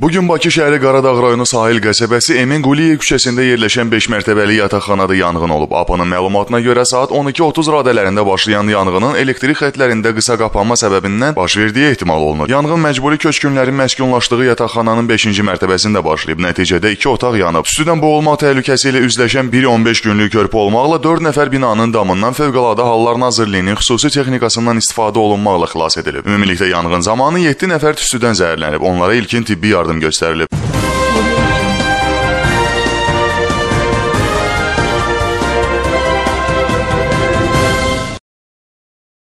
Bugün Bakı şəhəri Qaradağ rayonu Sahil qəsəbəsi Emin Quliyev küçəsində yerləşən 5 mərtəbəli yataqxanada yanğın olub. APA-nın məlumatına görə saat 12:30 radələrində başlayan yanğının elektrik xətlərində qısa qapanma səbəbindən baş verdiyi ehtimal olunur. Yanğın məcburi köçkünlərin məskunlaşdığı yataqxananın 5-ci mərtəbəsində başlayıb. Nəticədə 2 otaq yanıb. Tüstüdən boğulma təhlükəsi ilə üzləşən 1-15 günlük körpü olmaqla 4 nəfər binanın damından Fövqəladə Hallar Nazirliyinin xüsusi texnikasından istifadə olunmaqla xilas edilib. Ümumilikdə yanğın zamanı 7 nəfər tüstüdən zəhərlənib. Onlara ilkin tibbi yardım yardım gösterili.